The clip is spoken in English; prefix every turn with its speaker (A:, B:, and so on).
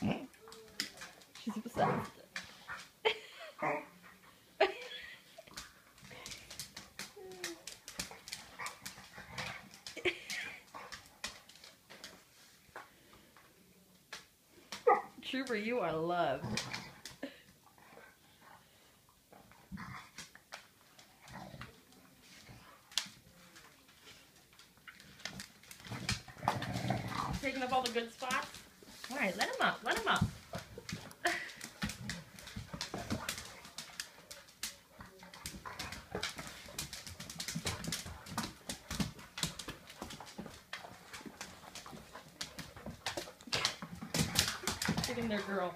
A: She's obsessed. Trooper, you are loved. Taking up all the good spots? Alright, let him up, let him up. In there, girl.